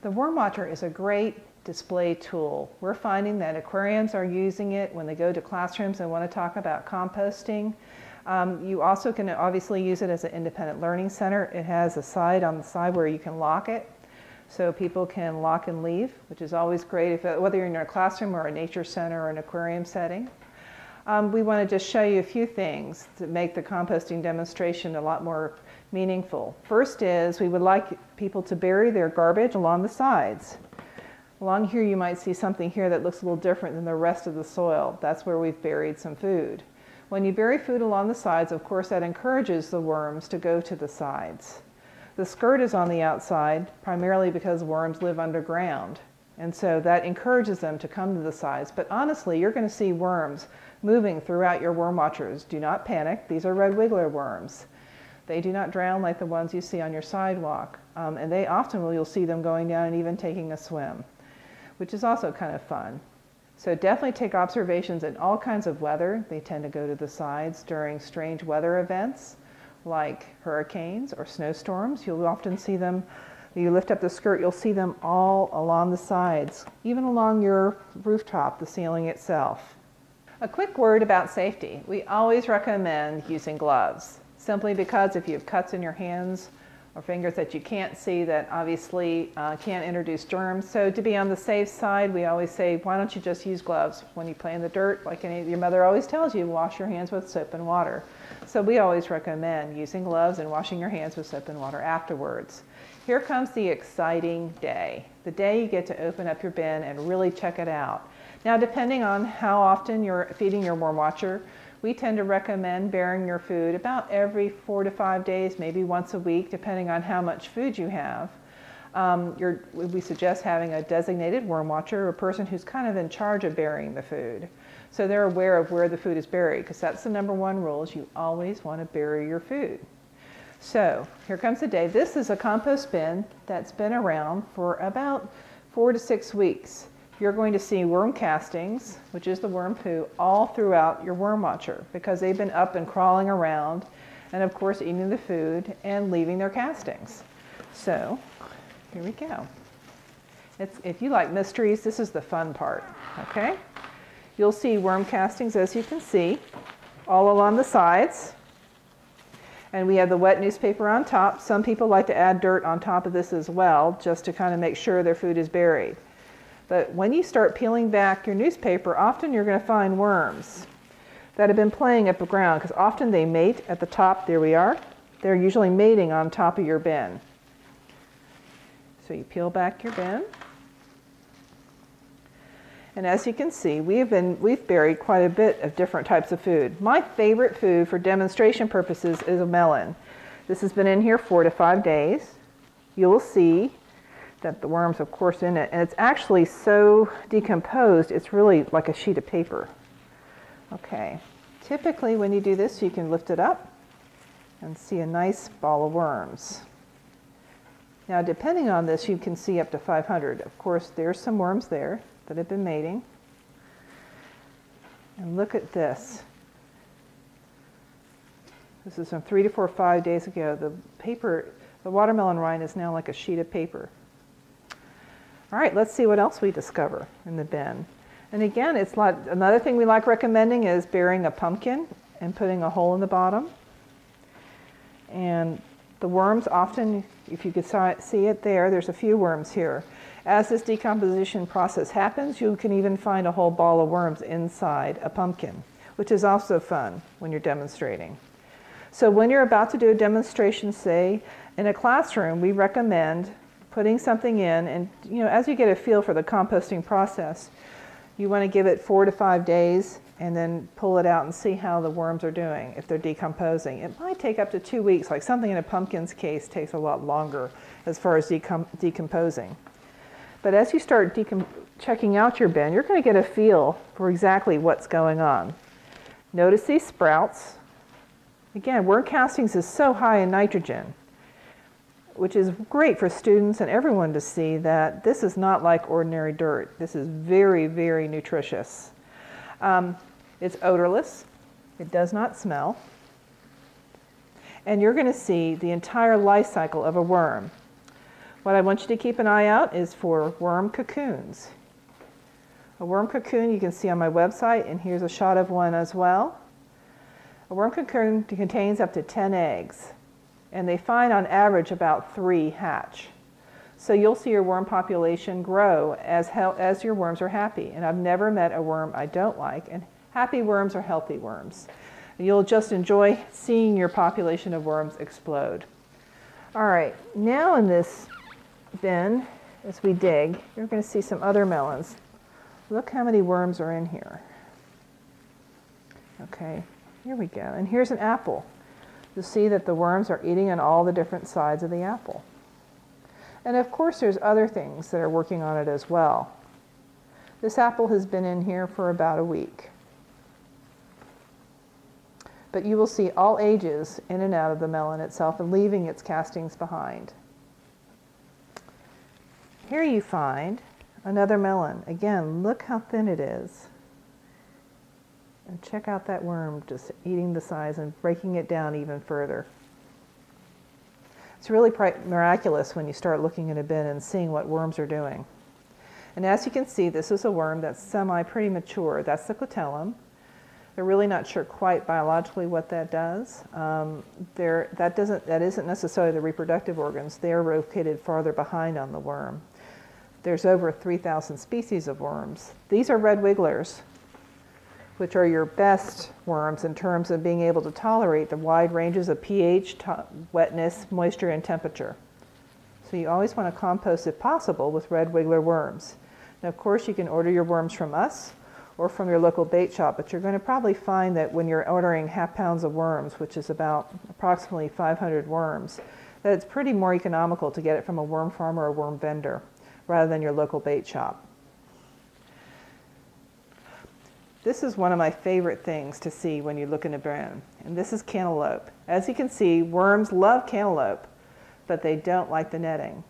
The worm watcher is a great display tool. We're finding that aquariums are using it when they go to classrooms and want to talk about composting. Um, you also can obviously use it as an independent learning center. It has a side on the side where you can lock it so people can lock and leave, which is always great if, whether you're in a classroom or a nature center or an aquarium setting. Um, we want to just show you a few things to make the composting demonstration a lot more meaningful. First is we would like people to bury their garbage along the sides. Along here you might see something here that looks a little different than the rest of the soil. That's where we've buried some food. When you bury food along the sides, of course, that encourages the worms to go to the sides. The skirt is on the outside primarily because worms live underground. And so that encourages them to come to the sides. But honestly, you're going to see worms moving throughout your worm watchers. Do not panic. These are red wiggler worms. They do not drown like the ones you see on your sidewalk. Um, and they often will, you'll see them going down and even taking a swim, which is also kind of fun. So definitely take observations in all kinds of weather. They tend to go to the sides during strange weather events like hurricanes or snowstorms. You'll often see them, you lift up the skirt, you'll see them all along the sides, even along your rooftop, the ceiling itself. A quick word about safety. We always recommend using gloves, simply because if you have cuts in your hands or fingers that you can't see that obviously uh, can't introduce germs. So to be on the safe side, we always say, why don't you just use gloves when you play in the dirt? Like any, your mother always tells you, wash your hands with soap and water. So we always recommend using gloves and washing your hands with soap and water afterwards. Here comes the exciting day, the day you get to open up your bin and really check it out. Now, depending on how often you're feeding your worm watcher, we tend to recommend burying your food about every four to five days, maybe once a week, depending on how much food you have. Um, we suggest having a designated worm watcher, a person who's kind of in charge of burying the food. So they're aware of where the food is buried, because that's the number one rule is you always want to bury your food. So here comes the day. This is a compost bin that's been around for about four to six weeks you're going to see worm castings, which is the worm poo, all throughout your worm watcher because they've been up and crawling around and of course eating the food and leaving their castings. So here we go. It's, if you like mysteries, this is the fun part, okay? You'll see worm castings, as you can see, all along the sides. And we have the wet newspaper on top. Some people like to add dirt on top of this as well, just to kind of make sure their food is buried. But when you start peeling back your newspaper, often you're going to find worms that have been playing up the ground because often they mate at the top. There we are. They're usually mating on top of your bin. So you peel back your bin. And as you can see, we've, been, we've buried quite a bit of different types of food. My favorite food for demonstration purposes is a melon. This has been in here four to five days. You will see that the worms, of course, in it. And it's actually so decomposed, it's really like a sheet of paper. Okay, typically when you do this, you can lift it up and see a nice ball of worms. Now, depending on this, you can see up to 500. Of course, there's some worms there that have been mating. And look at this. This is from three to four, five days ago. The paper, the watermelon rind is now like a sheet of paper. All right, let's see what else we discover in the bin. And again, it's like, another thing we like recommending is burying a pumpkin and putting a hole in the bottom. And the worms often, if you can see it there, there's a few worms here. As this decomposition process happens, you can even find a whole ball of worms inside a pumpkin, which is also fun when you're demonstrating. So when you're about to do a demonstration, say, in a classroom, we recommend putting something in, and you know, as you get a feel for the composting process, you want to give it four to five days and then pull it out and see how the worms are doing, if they're decomposing. It might take up to two weeks, like something in a pumpkin's case takes a lot longer as far as decom decomposing. But as you start checking out your bin, you're going to get a feel for exactly what's going on. Notice these sprouts. Again, worm castings is so high in nitrogen which is great for students and everyone to see that this is not like ordinary dirt. This is very, very nutritious. Um, it's odorless. It does not smell. And you're going to see the entire life cycle of a worm. What I want you to keep an eye out is for worm cocoons. A worm cocoon you can see on my website, and here's a shot of one as well. A worm cocoon contains up to 10 eggs, and they find on average about three hatch. So you'll see your worm population grow as, as your worms are happy. And I've never met a worm I don't like, and happy worms are healthy worms. You'll just enjoy seeing your population of worms explode. All right, now in this bin, as we dig, you're going to see some other melons. Look how many worms are in here. Okay, here we go. And here's an apple. You'll see that the worms are eating on all the different sides of the apple. And of course, there's other things that are working on it as well. This apple has been in here for about a week. But you will see all ages in and out of the melon itself and leaving its castings behind. Here you find Another melon. Again, look how thin it is. And check out that worm just eating the size and breaking it down even further. It's really miraculous when you start looking at a bin and seeing what worms are doing. And as you can see, this is a worm that's semi-pretty mature. That's the clitellum. They're really not sure quite biologically what that does. Um, that, doesn't, that isn't necessarily the reproductive organs. They're located farther behind on the worm. There's over 3,000 species of worms. These are red wigglers, which are your best worms in terms of being able to tolerate the wide ranges of pH, wetness, moisture, and temperature. So you always want to compost, if possible, with red wiggler worms. Now, of course, you can order your worms from us or from your local bait shop, but you're going to probably find that when you're ordering half pounds of worms, which is about approximately 500 worms, that it's pretty more economical to get it from a worm farmer or a worm vendor rather than your local bait shop. This is one of my favorite things to see when you look in a bin, and this is cantaloupe. As you can see, worms love cantaloupe, but they don't like the netting.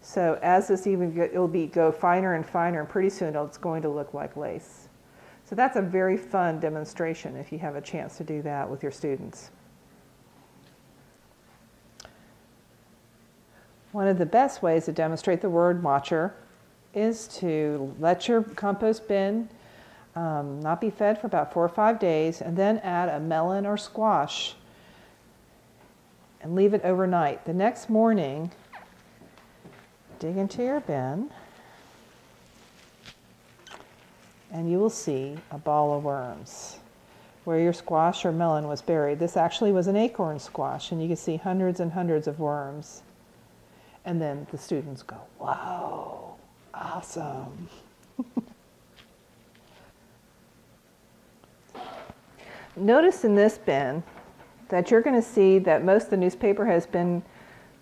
So as this even it'll be go finer and finer, and pretty soon it's going to look like lace. So that's a very fun demonstration if you have a chance to do that with your students. One of the best ways to demonstrate the worm watcher is to let your compost bin um, not be fed for about four or five days and then add a melon or squash and leave it overnight. The next morning, dig into your bin and you will see a ball of worms where your squash or melon was buried. This actually was an acorn squash and you can see hundreds and hundreds of worms. And then the students go, wow, awesome. Notice in this bin that you're going to see that most of the newspaper has been,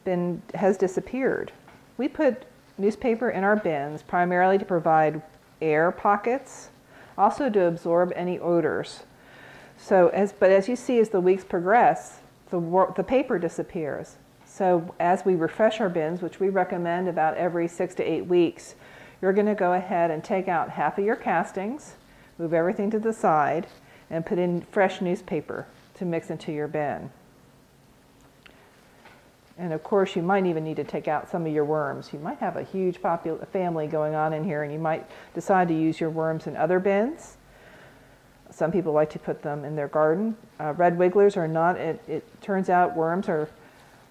been has disappeared. We put newspaper in our bins primarily to provide air pockets, also to absorb any odors. So as, but as you see, as the weeks progress, the, the paper disappears. So as we refresh our bins, which we recommend about every six to eight weeks, you're going to go ahead and take out half of your castings, move everything to the side, and put in fresh newspaper to mix into your bin. And of course, you might even need to take out some of your worms. You might have a huge family going on in here, and you might decide to use your worms in other bins. Some people like to put them in their garden. Uh, red wigglers are not, it, it turns out worms are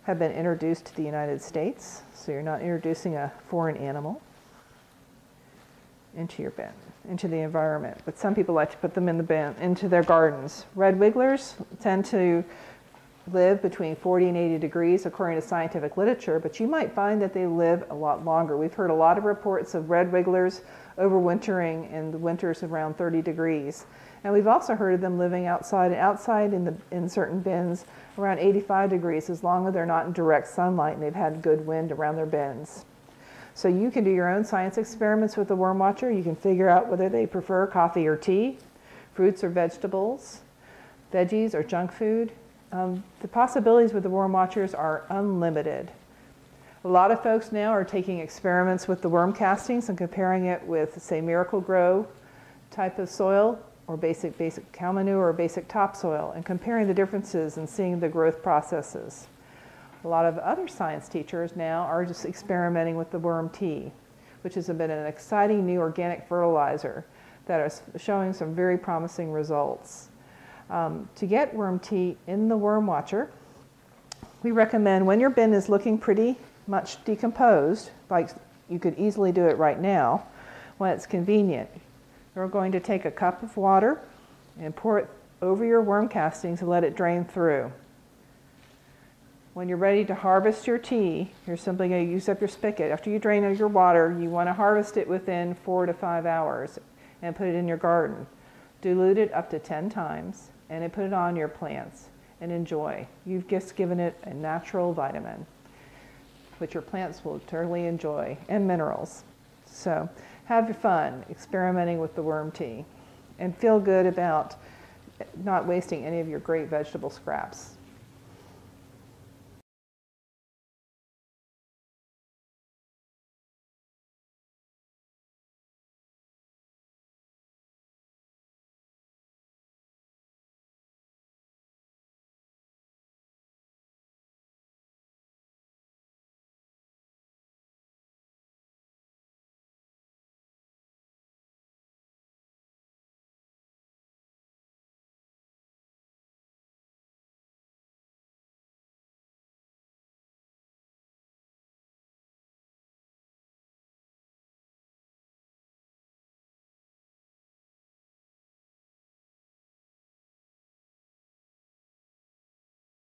have been introduced to the United States, so you're not introducing a foreign animal into your bin, into the environment. But some people like to put them in the bin, into their gardens. Red wigglers tend to live between 40 and 80 degrees according to scientific literature, but you might find that they live a lot longer. We've heard a lot of reports of red wigglers overwintering in the winters around 30 degrees. And we've also heard of them living outside and outside in, the, in certain bins around 85 degrees as long as they're not in direct sunlight and they've had good wind around their bins. So you can do your own science experiments with the worm watcher. You can figure out whether they prefer coffee or tea, fruits or vegetables, veggies or junk food. Um, the possibilities with the worm watchers are unlimited. A lot of folks now are taking experiments with the worm castings and comparing it with, say, Miracle-Gro type of soil or basic, basic cow manure or basic topsoil and comparing the differences and seeing the growth processes. A lot of other science teachers now are just experimenting with the worm tea, which has been an exciting new organic fertilizer that is showing some very promising results. Um, to get worm tea in the worm watcher, we recommend when your bin is looking pretty much decomposed, like you could easily do it right now, when it's convenient. You're going to take a cup of water and pour it over your worm castings and let it drain through. When you're ready to harvest your tea, you're simply going to use up your spigot. After you drain your water, you want to harvest it within four to five hours and put it in your garden. Dilute it up to 10 times and then put it on your plants and enjoy. You've just given it a natural vitamin, which your plants will totally enjoy, and minerals. So have fun experimenting with the worm tea and feel good about not wasting any of your great vegetable scraps.